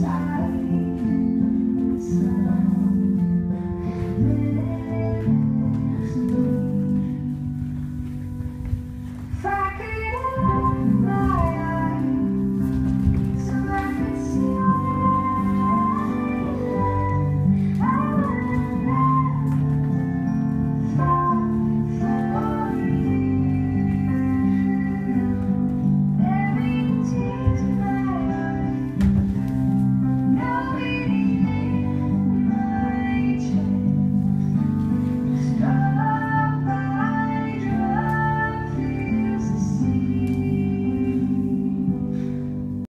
Shut